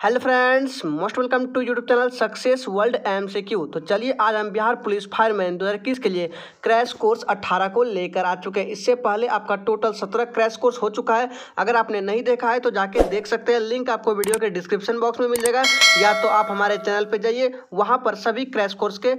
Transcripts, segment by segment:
Hello friends, most welcome to YouTube channel success world M C Q तो चलिए, आज हम बिहार पुलिस फायरमैन दो हज़ार इक्कीस के लिए क्रैश कोर्स 18 को लेकर आ चुके हैं। इससे पहले आपका टोटल 17 क्रैश कोर्स हो चुका है। अगर आपने नहीं देखा है तो जाके देख सकते हैं। लिंक आपको वीडियो के डिस्क्रिप्शन बॉक्स में मिल जाएगा। या तो आप हमारे चैनल पर जाइए, वहाँ पर सभी क्रैश कोर्स के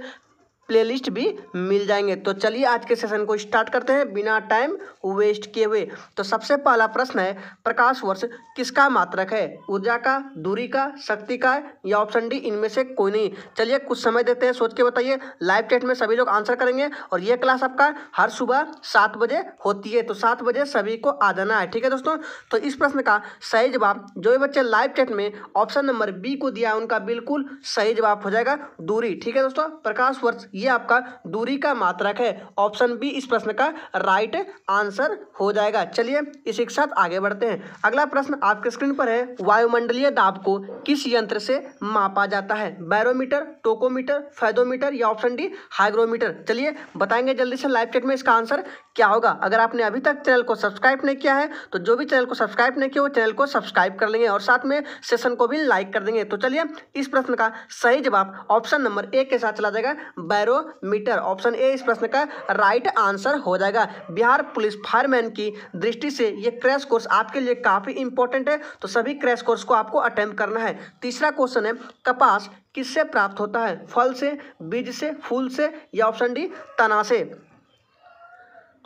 प्लेलिस्ट भी मिल जाएँगे। तो चलिए आज के सेशन को स्टार्ट करते हैं बिना टाइम वेस्ट किए हुए। तो सबसे पहला प्रश्न है, प्रकाश वर्ष किसका मात्रक है? ऊर्जा का, दूरी का, शक्ति का या ऑप्शन डी इनमें से कोई नहीं? चलिए कुछ समय देते हैं, सोच के बताइए। लाइव टेस्ट में सभी लोग आंसर करेंगे और ये क्लास आपका हर सुबह सात बजे होती है। तो सात बजे सभी को आ जाना है, ठीक है दोस्तों? तो इस प्रश्न का सही जवाब जो भी बच्चे लाइव टेस्ट में ऑप्शन नंबर बी को दिया उनका बिल्कुल सही जवाब हो जाएगा। दूरी, ठीक है दोस्तों? प्रकाश वर्ष ये आपका दूरी का मात्रक है। ऑप्शन बी, इस प्रश्न का राइट आंसर हो जाएगा। चलिए इसी के साथ आगे बढ़ते हैं। अगला प्रश्न आपके स्क्रीन पर है। वायुमंडलीय दाब को किस यंत्र से मापा जाता है? बैरोमीटर, टोकोमीटर, फैदोमीटर या ऑप्शन डी, हाइग्रोमीटर? चलिए बताएँगे जल्दी से लाइव चेट में इसका आंसर क्या होगा। अगर आपने अभी तक चैनल को सब्सक्राइब नहीं किया है तो जो भी चैनल को सब्सक्राइब नहीं किया, वो चैनल को सब्सक्राइब कर लेंगे और साथ में सेशन को भी लाइक कर देंगे। तो चलिए इस प्रश्न का सही जवाब ऑप्शन नंबर ए के साथ चला जाएगा। बैरो मीटर ऑप्शन ए इस प्रश्न का राइट आंसर हो जाएगा। बिहार पुलिस फायरमैन की दृष्टि से ये क्रैश कोर्स आपके लिए काफ़ी इंपॉर्टेंट है तो सभी क्रैश कोर्स को आपको अटेम्प्ट करना है। तीसरा क्वेश्चन है, कपास किससे प्राप्त होता है? फल से, बीज से, फूल से या ऑप्शन डी, तना से?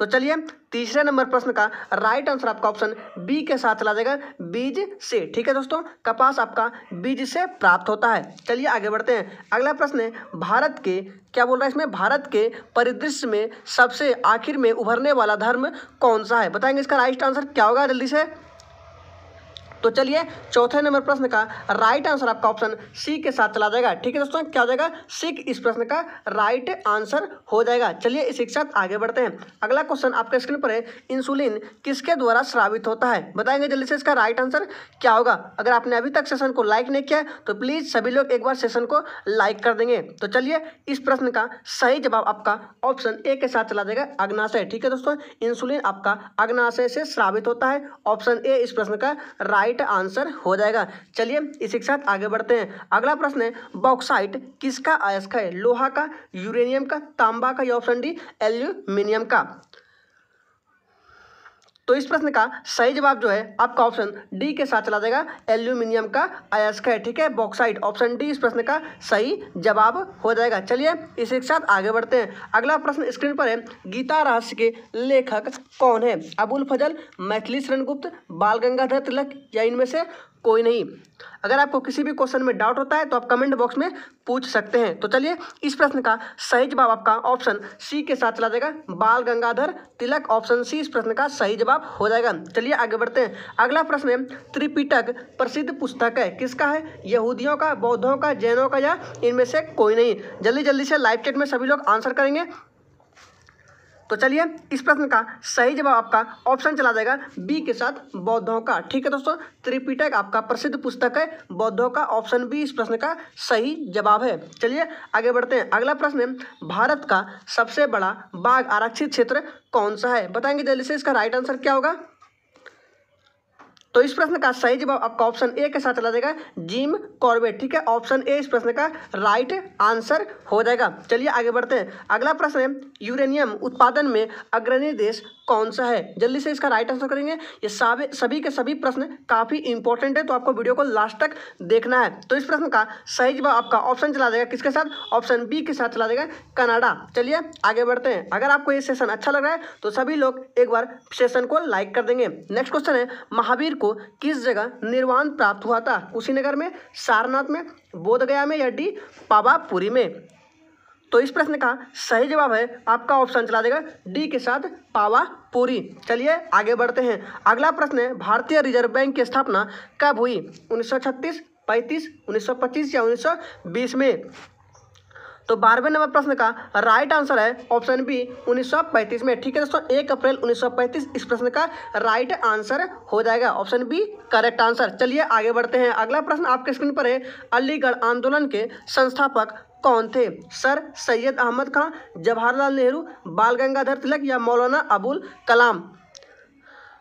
तो चलिए तीसरे नंबर प्रश्न का राइट आंसर आपका ऑप्शन बी के साथ चला जाएगा, बीज से। ठीक है दोस्तों, कपास आपका बीज से प्राप्त होता है। चलिए आगे बढ़ते हैं। अगला प्रश्न है, भारत के, क्या बोल रहा है इसमें? भारत के परिदृश्य में सबसे आखिर में उभरने वाला धर्म कौन सा है? बताएँगे इसका राइट आंसर क्या होगा जल्दी से। तो चलिए, चौथे नंबर प्रश्न का राइट आंसर आपका ऑप्शन सी के साथ चला जाएगा। ठीक है दोस्तों, क्या हो जाएगा? सिख इस प्रश्न का राइट आंसर हो जाएगा। चलिए, इसी के साथ आगे बढ़ते हैं। अगला क्वेश्चन आपके स्क्रीन पर है इंसुलिन किसके द्वारा स्रावित होता है? बताएँगे जल्दी से इसका राइट आंसर क्या होगा? अगर आपने अभी तक सेशन को लाइक नहीं किया तो प्लीज़ सभी लोग एक बार सेशन को लाइक कर देंगे। तो चलिए, इस प्रश्न का सही जवाब आपका ऑप्शन ए के साथ चला जाएगा, अग्नाशय। ठीक है दोस्तों इंसुलिन आपका अग्नाशय से श्रावित होता है। ऑप्शन ए इस प्रश्न का राइट राइट आंसर हो जाएगा। चलिए इसी के साथ आगे बढ़ते हैं। अगला प्रश्न है बॉक्साइट किसका अयस्क है? लोहा का यूरेनियम का, तांबा का या ऑप्शन डी एल्यूमिनियम का? तो इस प्रश्न का सही जवाब जो है, आपका ऑप्शन डी के साथ चला जाएगा। एल्यूमिनियम का अयस्क है ठीक है? बॉक्साइड ऑप्शन डी इस प्रश्न का सही जवाब हो जाएगा। चलिए, इसी के साथ आगे बढ़ते हैं। अगला प्रश्न स्क्रीन पर है। गीता रहस्य के लेखक कौन है? अबुल फजल, मैथिली शरण गुप्त बाल गंगाधर तिलक या इनमें से कोई नहीं। अगर आपको किसी भी क्वेश्चन में डाउट होता है तो आप कमेंट बॉक्स में पूछ सकते हैं। तो चलिए, इस प्रश्न का सही जवाब आपका ऑप्शन सी के साथ चला जाएगा। बाल गंगाधर तिलक ऑप्शन सी इस प्रश्न का सही जवाब हो जाएगा। चलिए, आगे बढ़ते हैं। अगला प्रश्न है, त्रिपिटक प्रसिद्ध पुस्तक है। किसका है? यहूदियों का, बौद्धों का, जैनों का या इनमें से कोई नहीं? जल्दी जल्दी से लाइव चेट में सभी लोग आंसर करेंगे। तो चलिए इस प्रश्न का सही जवाब आपका ऑप्शन चला जाएगा बी के साथ बौद्धों का। ठीक है दोस्तों, त्रिपिटक आपका प्रसिद्ध पुस्तक है, बौद्धों का ऑप्शन बी इस प्रश्न का सही जवाब है। चलिए आगे बढ़ते हैं। अगला प्रश्न, भारत का सबसे बड़ा बाघ आरक्षित क्षेत्र कौन सा है? बताएँगे जल्दी से इसका राइट आंसर क्या होगा? तो इस प्रश्न का सही जवाब आपका ऑप्शन ए के साथ चला जाएगा। जिम कॉर्बेट ठीक है? ऑप्शन ए इस प्रश्न का राइट आंसर हो जाएगा। चलिए आगे बढ़ते हैं। अगला प्रश्न है, यूरेनियम उत्पादन में अग्रणी देश कौन सा है? जल्दी से इसका राइट आंसर करेंगे। ये सारे सभी के सभी प्रश्न काफ़ी इंपॉर्टेंट है तो आपको वीडियो को लास्ट तक देखना है। तो इस प्रश्न का सही जवाब आपका ऑप्शन चला जाएगा किसके साथ? ऑप्शन बी के साथ चला जाएगा कनाडा। चलिए, आगे बढ़ते हैं। अगर आपको ये सेशन अच्छा लग रहा है तो सभी लोग एक बार सेशन को लाइक कर देंगे। नेक्स्ट क्वेश्चन है, महावीर को किस जगह निर्वाण प्राप्त हुआ था? कुशीनगर में, सारनाथ में, बोधगया में या डी, पावापुरी में? तो इस प्रश्न का सही जवाब है आपका ऑप्शन चला देगा डी के साथ पावा पूरी। चलिए आगे बढ़ते हैं। अगला प्रश्न है भारतीय रिज़र्व बैंक की स्थापना कब हुई? 1936, 35, 1925 या 1920 में? तो बारहवें नंबर प्रश्न का राइट आंसर है ऑप्शन बी 1935 में। ठीक है दोस्तों एक अप्रैल 1935 इस प्रश्न का राइट आंसर हो जाएगा। ऑप्शन बी करेक्ट आंसर चलिए आगे बढ़ते हैं। अगला प्रश्न आपके स्क्रीन पर है अलीगढ़ आंदोलन के संस्थापक कौन थे? सर सैयद अहमद खां, जवाहरलाल नेहरू, बाल गंगाधर तिलक या मौलाना अबुल कलाम?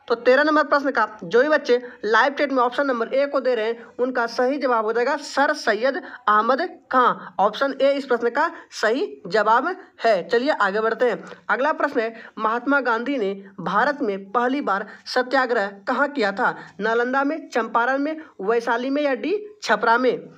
तो तेरह नंबर प्रश्न का, जो भी बच्चे लाइव टेट में ऑप्शन नंबर ए को दे रहे हैं, उनका सही जवाब हो जाएगा Sir Syed Ahmed Khan. Option A इस प्रश्न का सही जवाब है। चलिए आगे बढ़ते हैं। अगला प्रश्न है, महात्मा गांधी ने भारत में पहली बार सत्याग्रह कहाँ किया था? नालंदा में, चंपारण में, वैशाली में या डी छपरा में?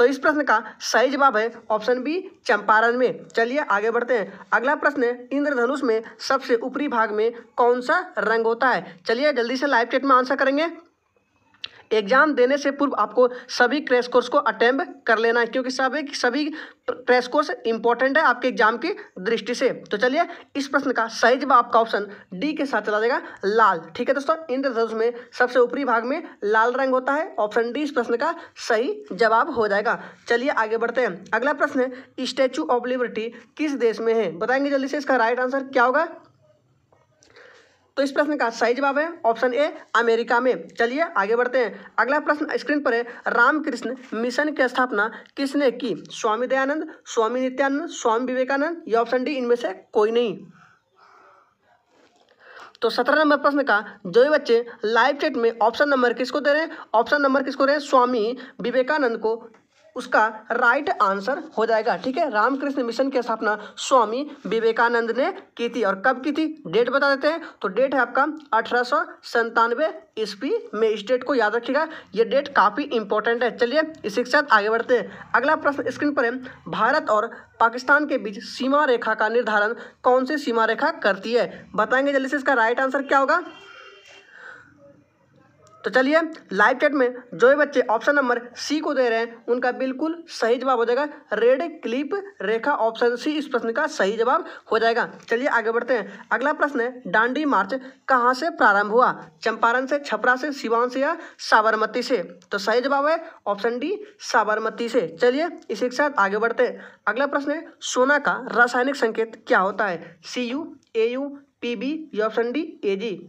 तो इस प्रश्न का सही जवाब है ऑप्शन बी, चंपारण में। चलिए आगे बढ़ते हैं। अगला प्रश्न है इंद्रधनुष में सबसे ऊपरी भाग में कौन सा रंग होता है? चलिए जल्दी से लाइव चेट में आंसर करेंगे। एग्ज़ाम देने से पूर्व आपको सभी क्रैश कोर्स को अटेम्प कर लेना है, क्योंकि सब सभी सभी क्रैश कोर्स इंपॉर्टेंट है आपके एग्ज़ाम की दृष्टि से। तो चलिए, इस प्रश्न का सही जवाब आपका ऑप्शन डी के साथ चला जाएगा लाल। ठीक है दोस्तों इंद्रधनुष में सबसे ऊपरी भाग में लाल रंग होता है, ऑप्शन डी इस प्रश्न का सही जवाब हो जाएगा। चलिए, आगे बढ़ते हैं। अगला प्रश्न है स्टेचू ऑफ़ लिबर्टी किस देश में है? बताएँगे जल्दी से इसका राइट आंसर क्या होगा? तो इस प्रश्न का सही जवाब है ऑप्शन ए, अमेरिका में। चलिए आगे बढ़ते हैं। अगला प्रश्न स्क्रीन पर है। रामकृष्ण मिशन की स्थापना किसने की? स्वामी दयानंद, स्वामी नित्यानंद, स्वामी विवेकानंद या ऑप्शन डी, इनमें से कोई नहीं? तो सत्रह नंबर प्रश्न का, जो बच्चे लाइव चैट में ऑप्शन नंबर किसको दे रहे हैं? ऑप्शन नंबर किसको दे रहे हैं? स्वामी विवेकानंद को। उसका राइट आंसर हो जाएगा, ठीक है? रामकृष्ण मिशन की स्थापना स्वामी विवेकानंद ने की थी। और कब की थी? डेट बता देते हैं। तो डेट है आपका अठारह सौ संतानवे ईस्वी में। इस डेट को याद रखिएगा। ये डेट काफ़ी इंपॉर्टेंट है। चलिए, इसी के साथ आगे बढ़ते हैं। अगला प्रश्न स्क्रीन पर है। भारत और पाकिस्तान के बीच सीमा रेखा का निर्धारण कौन सी सीमा रेखा करती है? बताएँगे जल्दी से इसका राइट आंसर क्या होगा? तो चलिए लाइव चैट में जो भी बच्चे ऑप्शन नंबर सी को दे रहे हैं, उनका बिल्कुल सही जवाब हो जाएगा। रेड क्लिप रेखा ऑप्शन सी इस प्रश्न का सही जवाब हो जाएगा। चलिए, आगे बढ़ते हैं। अगला प्रश्न है, डांडी मार्च कहाँ से प्रारंभ हुआ? चंपारण से, छपरा से, सिवान से या साबरमती से? तो सही जवाब है ऑप्शन डी साबरमती से। चलिए, इसी के साथ आगे बढ़ते हैं। अगला प्रश्न है, सोना का रासायनिक संकेत क्या होता है? C U A U P B या ऑप्शन डी ए जी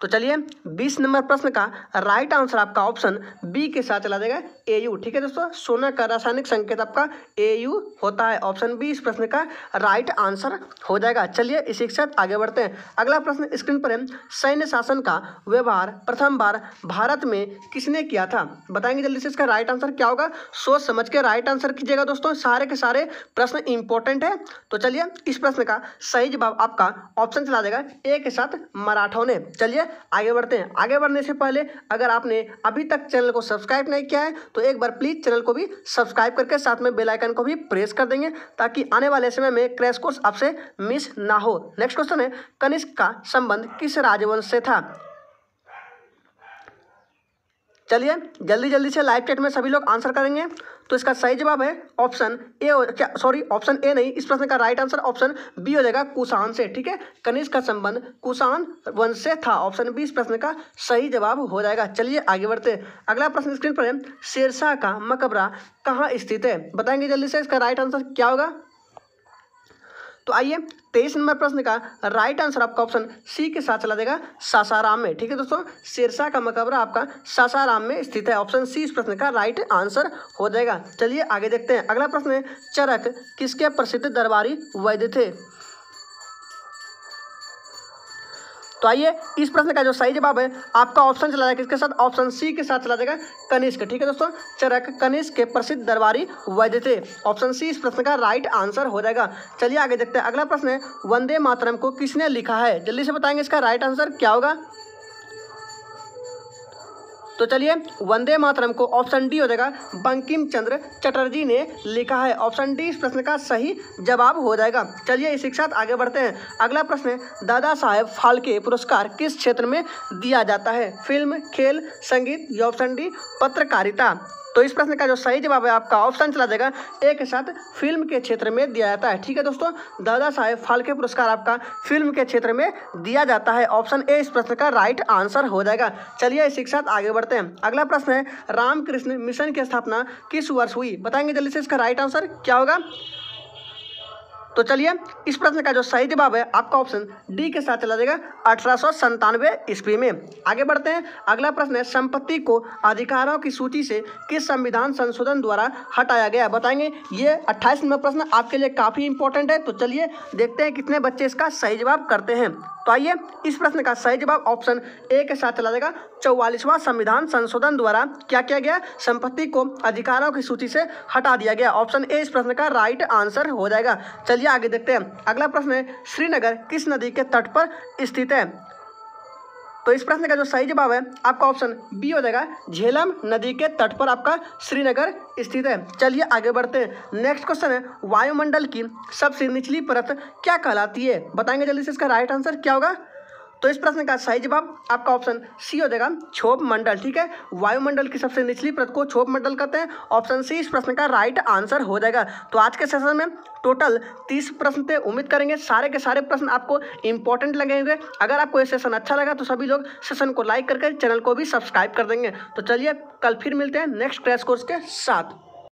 तो चलिए बीस नंबर प्रश्न का राइट आंसर आपका ऑप्शन बी के साथ चला जाएगा। ए यू ठीक है दोस्तों? सोना का रासायनिक संकेत आपका ए यू होता है। ऑप्शन बी इस प्रश्न का राइट आंसर हो जाएगा। चलिए इसी के साथ आगे बढ़ते हैं। अगला प्रश्न स्क्रीन पर है। सैन्य शासन का व्यवहार प्रथम बार भारत में किसने किया था? बताएँगे जल्दी से इसका राइट आंसर क्या होगा? सोच समझ के राइट आंसर कीजिएगा दोस्तों। सारे के सारे प्रश्न इंपॉर्टेंट है। तो चलिए इस प्रश्न का सही जवाब आपका ऑप्शन चला जाएगा ए के साथ मराठों ने। चलिए आगे बढ़ते हैं। आगे बढ़ने से पहले अगर आपने अभी तक चैनल को सब्सक्राइब नहीं किया है तो एक बार प्लीज़ चैनल को भी सब्सक्राइब करके साथ में बेल आइकन को भी प्रेस कर देंगे, ताकि आने वाले समय में क्रैश कोर्स आपसे मिस ना हो। नेक्स्ट क्वेश्चन है, कनिष्क का संबंध किस राजवंश से था? चलिए जल्दी जल्दी से लाइव चैट में सभी लोग आंसर करेंगे। तो इसका सही जवाब है ऑप्शन ए क्या सॉरी ऑप्शन ए नहीं। इस प्रश्न का राइट आंसर ऑप्शन बी हो जाएगा कुशान से, ठीक है? कनिष्क का संबंध कुशान वंश से था। ऑप्शन बी इस प्रश्न का सही जवाब हो जाएगा। चलिए आगे बढ़ते अगला प्रश्न स्क्रीन पर है। शेरशाह का मकबरा कहाँ स्थित है? बताएँगे जल्दी से इसका राइट आंसर क्या होगा? तो आइए तेईस नंबर प्रश्न का राइट आंसर आपका ऑप्शन सी के साथ चला देगा सासाराम में। ठीक है दोस्तों? सिरसा का मकबरा आपका सासाराम में स्थित है। ऑप्शन सी इस प्रश्न का राइट आंसर हो जाएगा। चलिए आगे देखते हैं। अगला प्रश्न है, चरक किसके प्रसिद्ध दरबारी वैद्य थे? तो आइए, इस प्रश्न का जो सही जवाब है, आपका ऑप्शन चला जाएगा किसके साथ? ऑप्शन सी के साथ चला जाएगा कनिष्क। ठीक है दोस्तों, चरक कनिष्क के प्रसिद्ध दरबारी वैद्य थे ऑप्शन सी इस प्रश्न का राइट आंसर हो जाएगा। चलिए आगे देखते हैं। अगला प्रश्न है, वंदे मातरम को किसने लिखा है? जल्दी से बताएँगे इसका राइट आंसर क्या होगा? तो चलिए, वंदे मातरम को ऑप्शन डी हो जाएगा। बंकिम चंद्र चटर्जी ने लिखा है। ऑप्शन डी इस प्रश्न का सही जवाब हो जाएगा। चलिए, इसी के साथ आगे बढ़ते हैं। अगला प्रश्न है दादा साहेब फाल्के पुरस्कार किस क्षेत्र में दिया जाता है? फ़िल्म, खेल, संगीत, या ऑप्शन डी पत्रकारिता। तो इस प्रश्न का जो सही जवाब है, आपका ऑप्शन चला जाएगा। ए के साथ फ़िल्म के क्षेत्र में दिया जाता है। ठीक है दोस्तों? दादा साहेब फाल्के पुरस्कार आपका फ़िल्म के क्षेत्र में दिया जाता है। ऑप्शन ए इस प्रश्न का राइट आंसर हो जाएगा। चलिए इसी के साथ आगे बढ़ते हैं। अगला प्रश्न है, रामकृष्ण मिशन की स्थापना किस वर्ष हुई? बताएँगे जल्दी से इसका राइट आंसर क्या होगा? तो चलिए, इस प्रश्न का जो सही जवाब है, आपका ऑप्शन डी के साथ चला जाएगा अठारह ईस्वी में। आगे बढ़ते हैं। अगला प्रश्न है, संपत्ति को अधिकारों की सूची से किस संविधान संशोधन द्वारा हटाया गया बताएँगे। ये अट्ठाईस नंबर प्रश्न आपके लिए काफ़ी इंपॉर्टेंट है। तो चलिए, देखते हैं कितने बच्चे इसका सही जवाब करते हैं। तो आइए, इस प्रश्न का सही जवाब ऑप्शन ए के साथ चला जाएगा। चौवालीसवां संविधान संशोधन द्वारा क्या किया गया? संपत्ति को अधिकारों की सूची से हटा दिया गया। ऑप्शन ए, इस प्रश्न का राइट आंसर हो जाएगा। चलिए आगे देखते हैं। अगला प्रश्न है, श्रीनगर किस नदी के तट पर स्थित है? तो इस प्रश्न का जो सही जवाब है, आपका ऑप्शन बी हो जाएगा, झेलम नदी के तट पर आपका श्रीनगर स्थित है। चलिए आगे बढ़ते हैं। नेक्स्ट क्वेश्चन है, वायुमंडल की सबसे निचली परत क्या कहलाती है? बताएँगे जल्दी से इसका राइट आंसर क्या होगा? तो इस प्रश्न का सही जवाब आपका ऑप्शन सी हो जाएगा क्षोभ मंडल, ठीक है? वायुमंडल की सबसे निचली परत को क्षोभ मंडल कहते हैं। ऑप्शन सी, इस प्रश्न का राइट आंसर हो जाएगा। तो आज के सेशन में टोटल तीस प्रश्न थे, उम्मीद करेंगे सारे के सारे प्रश्न आपको इंपॉर्टेंट लगेंगे अगर आपको ये सेशन अच्छा लगा तो सभी लोग सेशन को लाइक करके चैनल को भी सब्सक्राइब कर देंगे। तो चलिए, कल फिर मिलते हैं नेक्स्ट क्रैश कोर्स के साथ।